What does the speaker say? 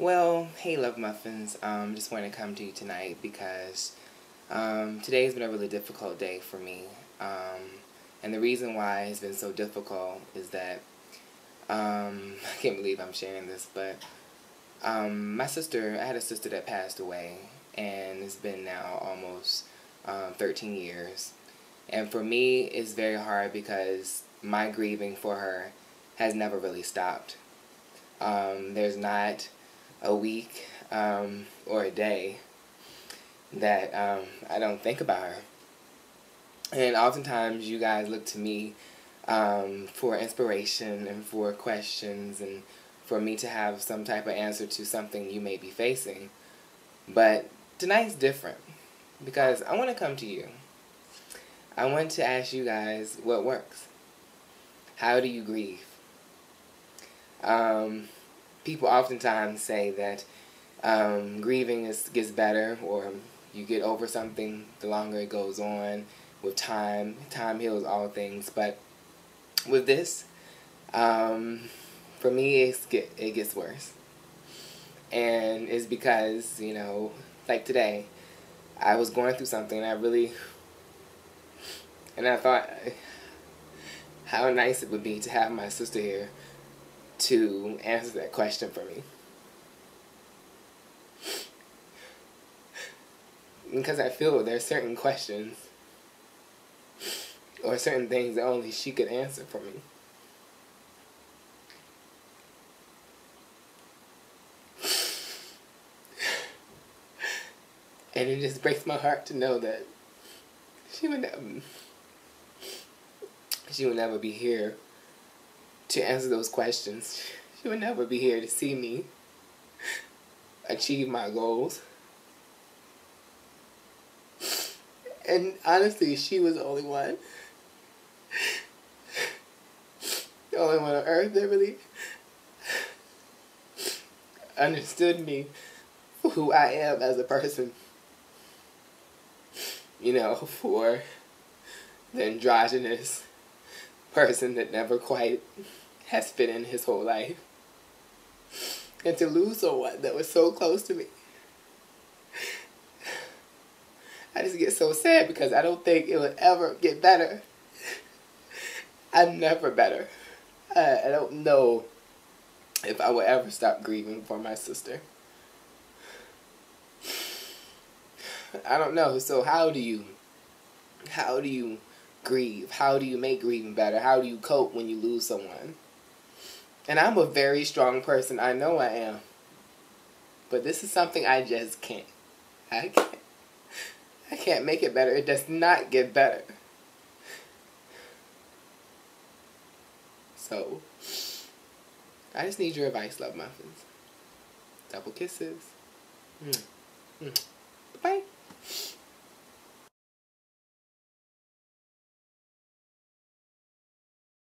Well, hey, Love Muffins. Um, just want to come to you tonight because um, today's been a really difficult day for me. Um, and the reason why it's been so difficult is that um, I can't believe I'm sharing this, but um, my sister, I had a sister that passed away, and it's been now almost um, 13 years. And for me, it's very hard because my grieving for her has never really stopped. Um, there's not a week um, or a day that um, I don't think about her. And oftentimes you guys look to me um, for inspiration and for questions and for me to have some type of answer to something you may be facing. But tonight's different because I want to come to you. I want to ask you guys what works. How do you grieve? Um, people oftentimes say that um, grieving is, gets better or you get over something the longer it goes on with time. Time heals all things. But with this, um, for me, it's get, it gets worse. And it's because, you know, like today, I was going through something and I really, and I thought how nice it would be to have my sister here to answer that question for me. Because I feel there are certain questions or certain things that only she could answer for me. And it just breaks my heart to know that she would never, she would never be here to answer those questions. She would never be here to see me achieve my goals. And honestly, she was the only one. The only one on earth that really understood me who I am as a person. You know, for the androgynous person that never quite has fit in his whole life. And to lose someone that was so close to me. I just get so sad because I don't think it would ever get better. I'm never better. I, I don't know if I will ever stop grieving for my sister. I don't know. So how do you how do you grieve? How do you make grieving better? How do you cope when you lose someone? And I'm a very strong person. I know I am. But this is something I just can't. I can't. I can't make it better. It does not get better. So, I just need your advice, love muffins. Double kisses. Mm. Mm. Bye.